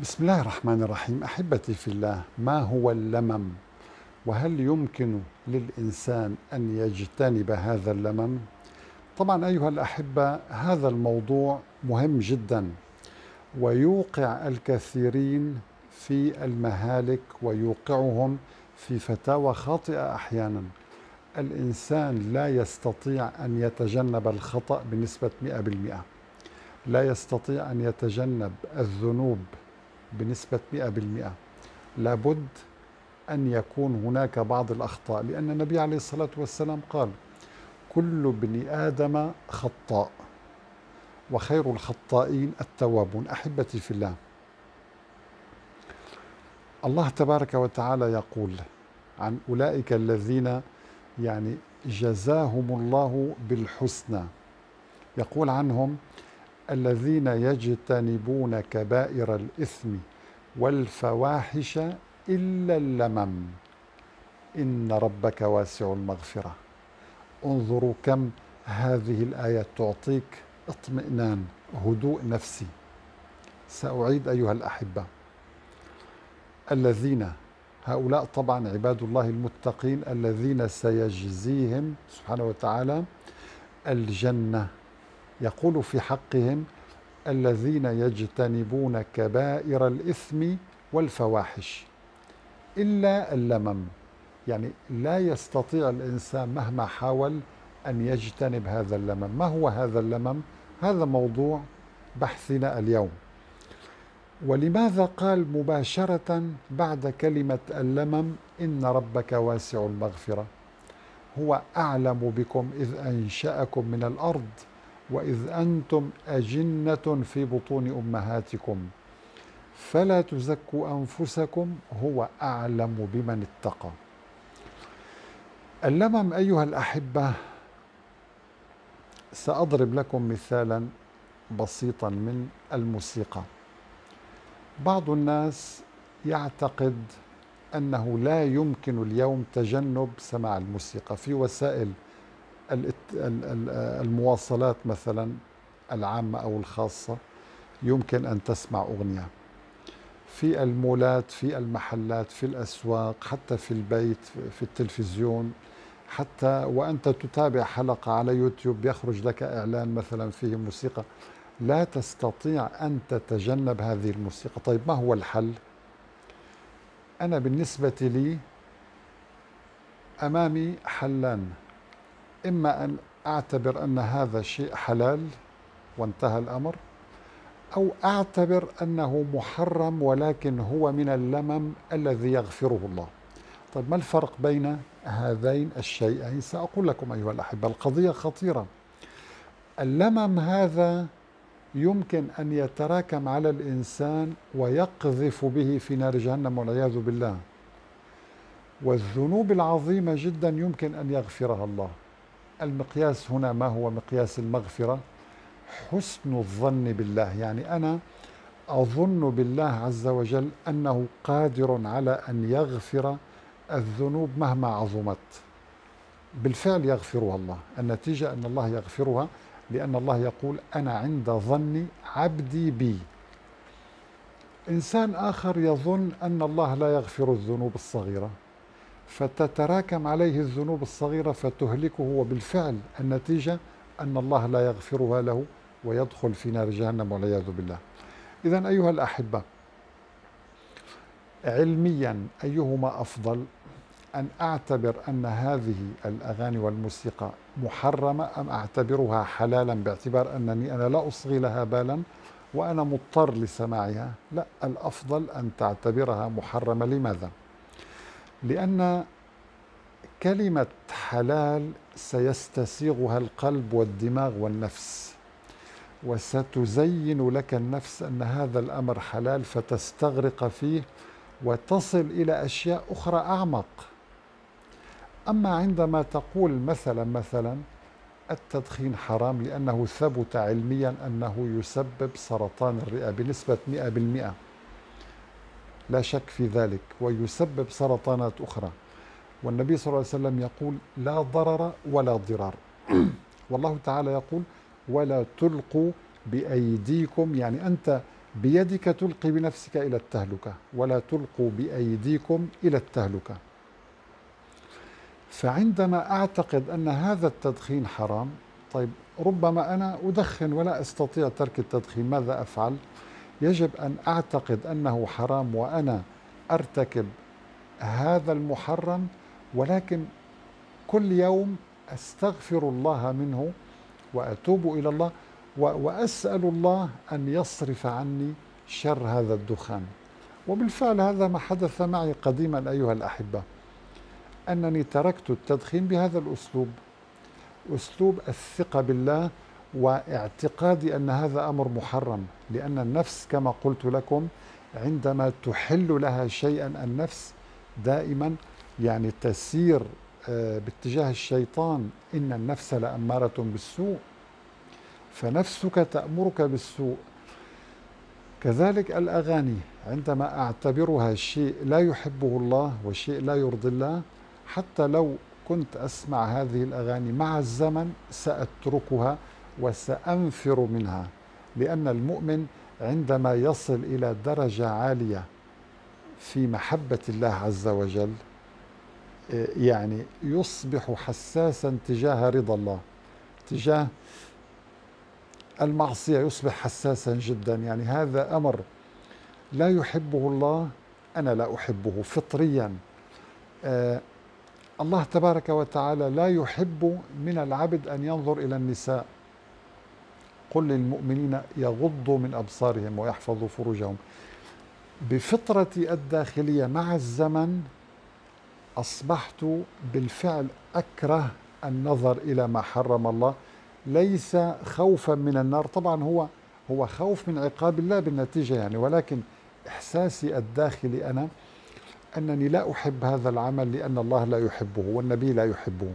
بسم الله الرحمن الرحيم. أحبتي في الله ما هو اللمم؟ وهل يمكن للإنسان أن يجتنب هذا اللمم؟ طبعا أيها الأحبة هذا الموضوع مهم جدا ويوقع الكثيرين في المهالك ويوقعهم في فتاوى خاطئة أحيانا. الإنسان لا يستطيع أن يتجنب الخطأ بنسبة 100% لا يستطيع أن يتجنب الذنوب. بنسبة 100% لابد أن يكون هناك بعض الأخطاء لأن النبي عليه الصلاة والسلام قال كل ابن آدم خطاء وخير الخطائين التوابون. أحبتي في الله الله تبارك وتعالى يقول عن أولئك الذين يعني جزاهم الله بالحسنى. يقول عنهم الذين يجتنبون كبائر الإثم والفواحش إلا اللمم. إن ربك واسع المغفرة. انظروا كم هذه الآية تعطيك اطمئنان هدوء نفسي. سأعيد أيها الأحبة. الذين هؤلاء طبعا عباد الله المتقين الذين سيجزيهم سبحانه وتعالى الجنة. يقول في حقهم الذين يجتنبون كبائر الإثم والفواحش إلا اللمم يعني لا يستطيع الإنسان مهما حاول أن يجتنب هذا اللمم. ما هو هذا اللمم؟ هذا موضوع بحثنا اليوم. ولماذا قال مباشرة بعد كلمة اللمم إن ربك واسع المغفرة؟ هو أعلم بكم إذ أنشأكم من الأرض وإذ أنتم أجنة في بطون أمهاتكم فلا تزكوا أنفسكم هو أعلم بمن اتقى. اللمم أيها الأحبة سأضرب لكم مثالا بسيطا من الموسيقى. بعض الناس يعتقد أنه لا يمكن اليوم تجنب سماع الموسيقى في وسائل المواصلات مثلا العامة أو الخاصة يمكن أن تسمع أغنية. في المولات في المحلات في الأسواق حتى في البيت في التلفزيون حتى وأنت تتابع حلقة على يوتيوب يخرج لك إعلان مثلا فيه موسيقى لا تستطيع أن تتجنب هذه الموسيقى. طيب ما هو الحل؟ أنا بالنسبة لي أمامي حلان. إما أن أعتبر أن هذا شيء حلال وانتهى الأمر أو أعتبر أنه محرم ولكن هو من اللمم الذي يغفره الله. طيب ما الفرق بين هذين الشيئين؟ سأقول لكم أيها الأحبة القضية خطيرة. اللمم هذا يمكن أن يتراكم على الإنسان ويقذف به في نار جهنم والعياذ بالله. والذنوب العظيمة جدا يمكن أن يغفرها الله. المقياس هنا ما هو مقياس المغفرة؟ حسن الظن بالله. يعني أنا أظن بالله عز وجل أنه قادر على أن يغفر الذنوب مهما عظمت. بالفعل يغفرها الله. النتيجة أن الله يغفرها لأن الله يقول أنا عند ظن عبدي بي. إنسان آخر يظن أن الله لا يغفر الذنوب الصغيرة. فتتراكم عليه الذنوب الصغيرة فتهلكه وبالفعل النتيجة أن الله لا يغفرها له ويدخل في نار جهنم والعياذ بالله. إذا أيها الأحبة علميا أيهما أفضل أن أعتبر أن هذه الأغاني والموسيقى محرمة أم أعتبرها حلالا باعتبار أنني أنا لا أصغي لها بالا وأنا مضطر لسماعها؟ لا الأفضل أن تعتبرها محرمة. لماذا؟ لأن كلمة حلال سيستسيغها القلب والدماغ والنفس وستزين لك النفس أن هذا الأمر حلال فتستغرق فيه وتصل إلى أشياء أخرى أعمق. أما عندما تقول مثلا مثلا التدخين حرام لأنه ثبت علميا أنه يسبب سرطان الرئة بنسبة 100% لا شك في ذلك ويسبب سرطانات أخرى. والنبي صلى الله عليه وسلم يقول لا ضرر ولا ضرار. والله تعالى يقول ولا تلقوا بأيديكم يعني أنت بيدك تلقي بنفسك إلى التهلكة ولا تلقوا بأيديكم إلى التهلكة. فعندما أعتقد أن هذا التدخين حرام طيب ربما أنا أدخن ولا أستطيع ترك التدخين ماذا أفعل؟ يجب أن أعتقد أنه حرام وأنا أرتكب هذا المحرم ولكن كل يوم أستغفر الله منه وأتوب إلى الله وأسأل الله أن يصرف عني شر هذا الدخان. وبالفعل هذا ما حدث معي قديما أيها الأحبة. أنني تركت التدخين بهذا الأسلوب. أسلوب الثقة بالله واعتقادي أن هذا أمر محرم لأن النفس كما قلت لكم عندما تحل لها شيئا النفس دائما يعني تسير آه، باتجاه الشيطان إن النفس لأمارة بالسوء فنفسك تأمرك بالسوء. كذلك الأغاني عندما أعتبرها شيء لا يحبه الله وشيء لا يرضي الله حتى لو كنت أسمع هذه الأغاني مع الزمن سأتركها وسأنفر منها لأن المؤمن عندما يصل إلى درجة عالية في محبة الله عز وجل يعني يصبح حساسا تجاه رضا الله تجاه المعصية يصبح حساسا جدا. يعني هذا أمر لا يحبه الله أنا لا أحبه فطريا. آه الله تبارك وتعالى لا يحب من العبد أن ينظر إلى النساء. قل للمؤمنين يغضوا من أبصارهم ويحفظوا فروجهم. بفطرتي الداخلية مع الزمن أصبحت بالفعل أكره النظر إلى ما حرم الله. ليس خوفا من النار. طبعا هو هو خوف من عقاب الله بالنتيجة يعني. ولكن إحساسي الداخلي أنا أنني لا أحب هذا العمل لأن الله لا يحبه والنبي لا يحبه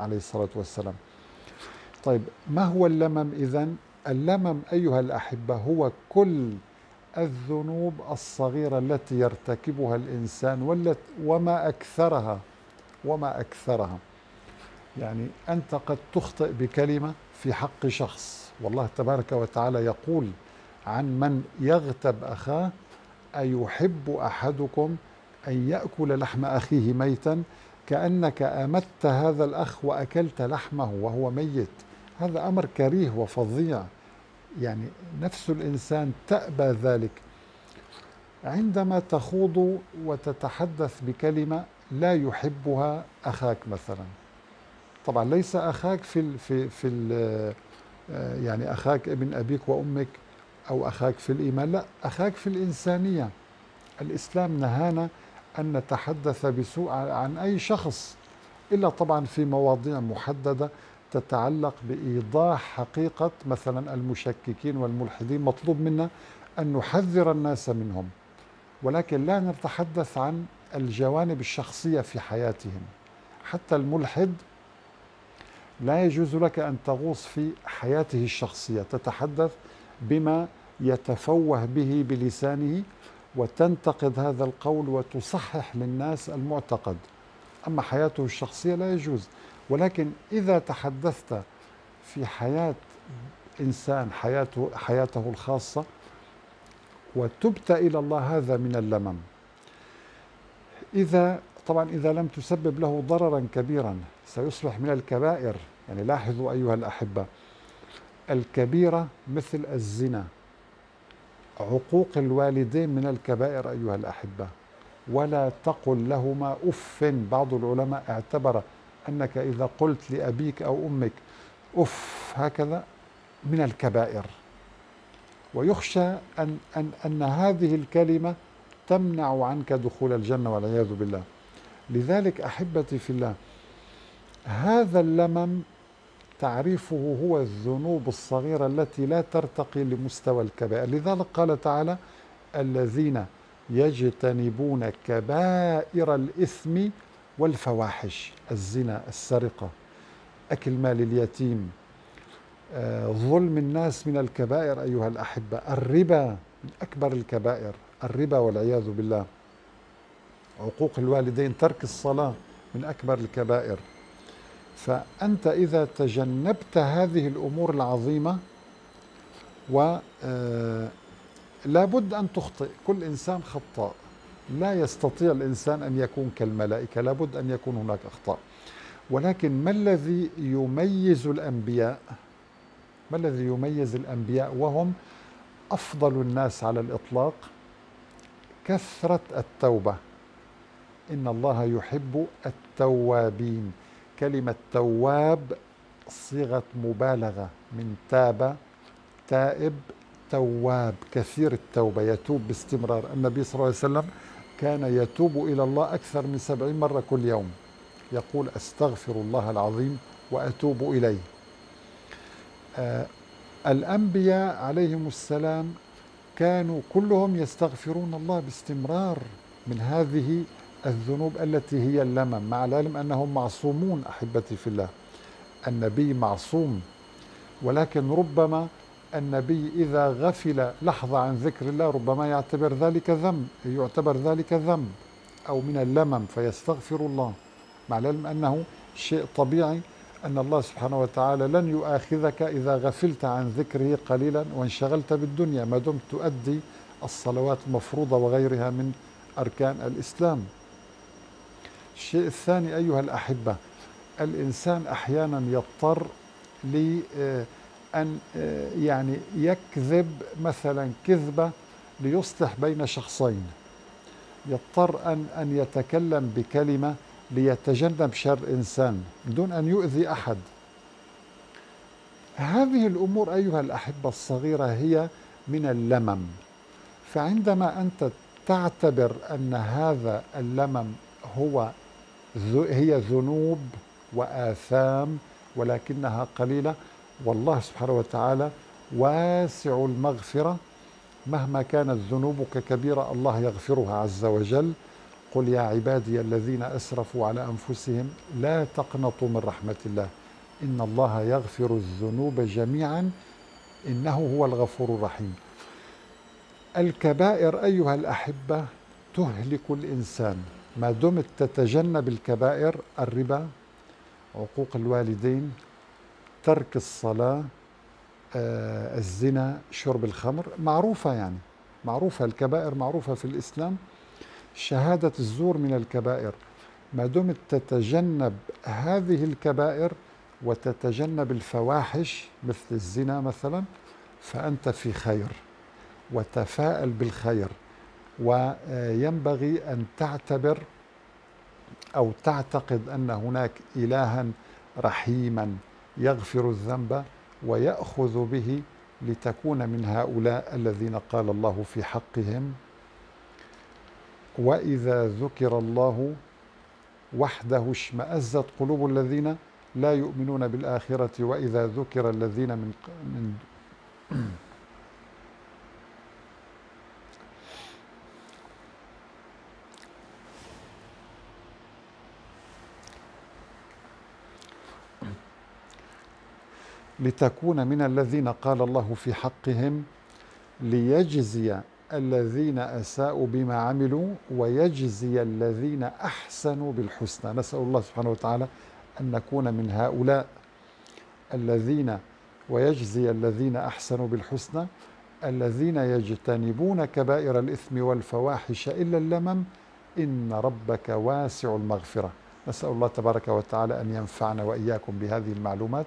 عليه الصلاة والسلام. طيب ما هو اللمم إذن؟ اللمم أيها الأحبة هو كل الذنوب الصغيرة التي يرتكبها الإنسان وما أكثرها وما أكثرها. يعني أنت قد تخطئ بكلمة في حق شخص. والله تبارك وتعالى يقول عن من يغتب أخاه أيحب أحدكم أن يأكل لحم أخيه ميتا؟ كأنك أمت هذا الأخ وأكلت لحمه وهو ميت. هذا أمر كريه وفظيع. يعني نفس الإنسان تأبى ذلك. عندما تخوض وتتحدث بكلمة لا يحبها أخاك مثلا. طبعا ليس أخاك في في في آه، يعني أخاك ابن أبيك وأمك أو أخاك في الإيمان. لا أخاك في الإنسانية. الإسلام نهانا أن نتحدث بسوء عن أي شخص إلا طبعا في مواضيع محددة تتعلق بإيضاح حقيقة مثلا المشككين والملحدين مطلوب منا أن نحذر الناس منهم ولكن لا نتحدث عن الجوانب الشخصية في حياتهم. حتى الملحد لا يجوز لك أن تغوص في حياته الشخصية تتحدث بما يتفوه به بلسانه وتنتقد هذا القول وتصحح للناس المعتقد. أما حياته الشخصية لا يجوز. ولكن إذا تحدثت في حياة إنسان حياته, حياته الخاصة وتبت إلى الله هذا من اللمم. إذا طبعا إذا لم تسبب له ضررا كبيرا سيصبح من الكبائر. يعني لاحظوا أيها الأحبة الكبيرة مثل الزنا. عقوق الوالدين من الكبائر أيها الأحبة. ولا تقل لهما أف. بعض العلماء اعتبر أنك إذا قلت لأبيك أو أمك أف هكذا من الكبائر. ويخشى أن, أن, أن هذه الكلمة تمنع عنك دخول الجنة والعياذ بالله. لذلك أحبتي في الله هذا اللمم تعريفه هو الذنوب الصغيرة التي لا ترتقي لمستوى الكبائر. لذلك قال تعالى الذين يجتنبون كبائر الإثم والفواحش الزنا السرقة أكل مال اليتيم آه، ظلم الناس من الكبائر أيها الأحبة. الربا من أكبر الكبائر الربا والعياذ بالله. عقوق الوالدين ترك الصلاة من أكبر الكبائر. فأنت إذا تجنبت هذه الأمور العظيمة و آه، لابد أن تخطئ. كل إنسان خطاء. لا يستطيع الإنسان أن يكون كالملائكة لابد أن يكون هناك أخطاء. ولكن ما الذي يميز الأنبياء؟ ما الذي يميز الأنبياء؟ وهم أفضل الناس على الإطلاق كثرة التوبة. إن الله يحب التوابين. كلمة تواب صيغة مبالغة من تاب تائب تواب كثير التوبة يتوب باستمرار. النبي صلى الله عليه وسلم كان يتوب إلى الله أكثر من سبعين مرة كل يوم. يقول أستغفر الله العظيم وأتوب إليه. آه الأنبياء عليهم السلام كانوا كلهم يستغفرون الله باستمرار من هذه الذنوب التي هي اللمم مع العلم أنهم معصومون أحبتي في الله. النبي معصوم ولكن ربما النبي إذا غفل لحظة عن ذكر الله ربما يعتبر ذلك ذنب يعتبر ذلك ذنب أو من اللمم فيستغفر الله. مع العلم أنه شيء طبيعي أن الله سبحانه وتعالى لن يؤاخذك إذا غفلت عن ذكره قليلا وانشغلت بالدنيا. ما دمت تؤدي الصلوات المفروضة وغيرها من أركان الإسلام. الشيء الثاني أيها الأحبة الإنسان أحيانا يضطر لأن يعني يكذب مثلا كذبة ليصلح بين شخصين. يضطر أن أن يتكلم بكلمة ليتجنب شر إنسان دون أن يؤذي أحد. هذه الأمور أيها الأحبة الصغيرة هي من اللمم. فعندما أنت تعتبر أن هذا اللمم هو هي ذنوب وآثام ولكنها قليلة والله سبحانه وتعالى واسع المغفرة مهما كانت ذنوبك كبيرة الله يغفرها عز وجل. قل يا عبادي الذين أسرفوا على أنفسهم لا تقنطوا من رحمة الله. إن الله يغفر الذنوب جميعا. إنه هو الغفور الرحيم. الكبائر أيها الأحبة تهلك الإنسان. ما دمت تتجنب الكبائر الربا عقوق الوالدين ترك الصلاة آه، الزنا شرب الخمر معروفة يعني معروفة الكبائر معروفة في الإسلام. شهادة الزور من الكبائر ما دمت تتجنب هذه الكبائر وتتجنب الفواحش مثل الزنا مثلا فأنت في خير وتفاءل بالخير وينبغي أن تعتبر أو تعتقد أن هناك إلها رحيما. يغفر الذنب ويأخذ به لتكون من هؤلاء الذين قال الله في حقهم وإذا ذكر الله وحده اشمأزت قلوب الذين لا يؤمنون بالآخرة وإذا ذكر الذين من من لتكون من الذين قال الله في حقهم ليجزي الذين أساءوا بما عملوا ويجزي الذين أحسنوا بالحسنى. نسأل الله سبحانه وتعالى أن نكون من هؤلاء الذين ويجزي الذين أحسنوا بالحسنى الذين يجتنبون كبائر الإثم والفواحش إلا اللمم. إن ربك واسع المغفرة. نسأل الله تبارك وتعالى أن ينفعنا وإياكم بهذه المعلومات.